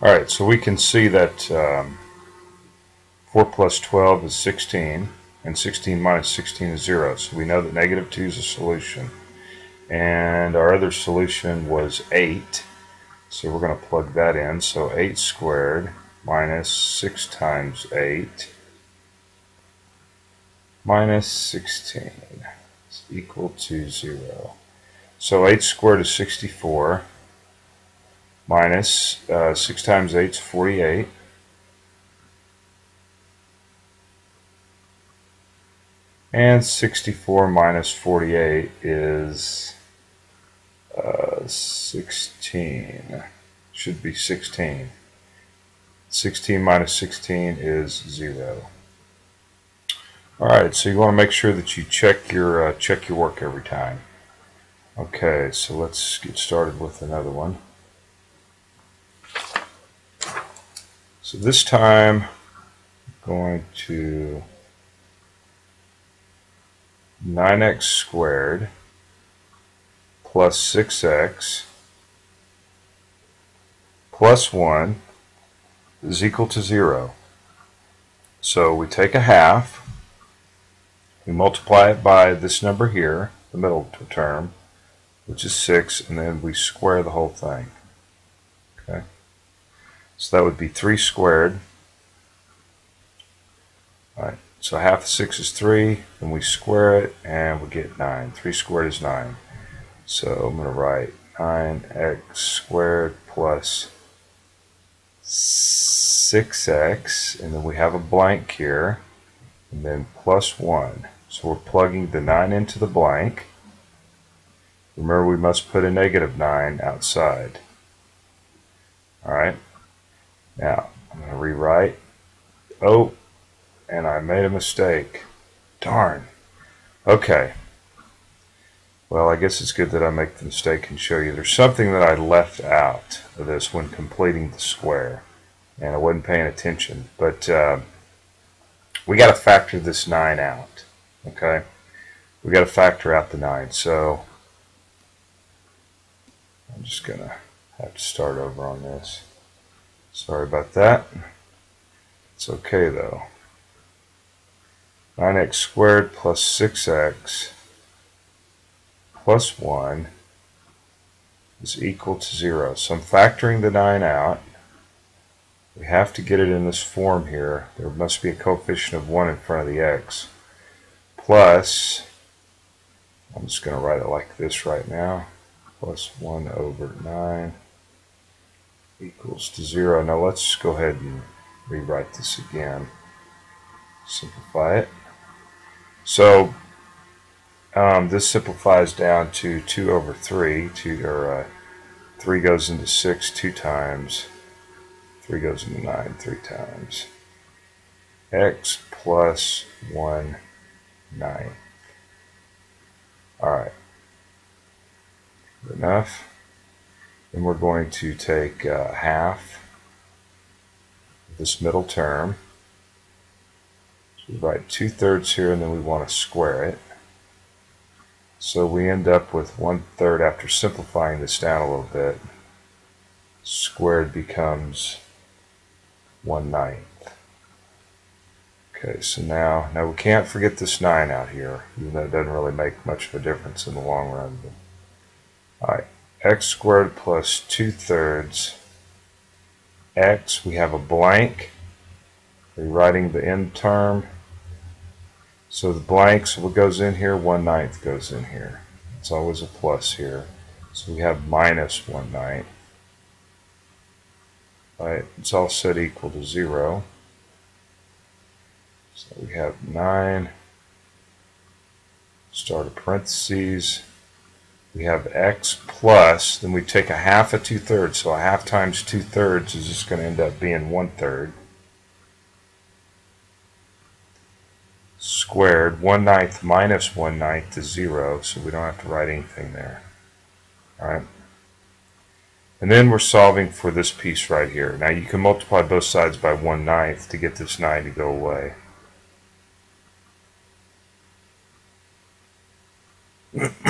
Alright, so we can see that um, 4 plus 12 is 16, and 16 minus 16 is 0. So we know that negative 2 is a solution. And our other solution was 8. So we're going to plug that in. So 8 squared minus 6 times 8 minus 16 is equal to 0. So 8 squared is 64 minus uh, 6 times 8 is 48. And 64 minus 48 is uh, 16. Should be 16. 16 minus 16 is 0. Alright, so you want to make sure that you check your uh, check your work every time. Okay, so let's get started with another one. So this time, I'm going to 9x squared plus 6x plus 1 is equal to 0. So we take a half, we multiply it by this number here, the middle term, which is 6, and then we square the whole thing. Okay. So that would be 3 squared. Alright, so half of 6 is 3, then we square it, and we get 9. 3 squared is 9. So I'm going to write 9x squared plus 6x, and then we have a blank here, and then plus 1. So we're plugging the 9 into the blank. Remember we must put a negative 9 outside. Alright, now, I'm going to rewrite. Oh, and I made a mistake. Darn. Okay. Well, I guess it's good that I make the mistake and show you. There's something that I left out of this when completing the square, and I wasn't paying attention. But uh, we got to factor this 9 out. Okay? we got to factor out the 9. So I'm just going to have to start over on this. Sorry about that. It's okay though. 9x squared plus 6x plus 1 is equal to 0. So I'm factoring the 9 out. We have to get it in this form here. There must be a coefficient of 1 in front of the x. Plus, I'm just going to write it like this right now, plus 1 over 9 equals to 0. Now let's go ahead and rewrite this again. Simplify it. So um, this simplifies down to 2 over 3. Two, or, uh, 3 goes into 6 two times. 3 goes into 9 three times. x plus 1 9. Alright. Enough. Then we're going to take uh, half this middle term. So we write two thirds here and then we want to square it. So we end up with one third after simplifying this down a little bit. Squared becomes one ninth. Okay, so now, now we can't forget this 9 out here, even though it doesn't really make much of a difference in the long run. Alright, x squared plus 2 thirds x. We have a blank. Rewriting the end term. So the blanks, what goes in here? 1 ninth goes in here. It's always a plus here. So we have minus 1 ninth. Right, it's all set equal to 0. So we have 9. Start a parentheses we have x plus, then we take a half of 2 thirds, so a half times 2 thirds is just going to end up being one third squared, 1 ninth minus 1 ninth is 0, so we don't have to write anything there. Alright. And then we're solving for this piece right here. Now you can multiply both sides by 1 ninth to get this 9 to go away.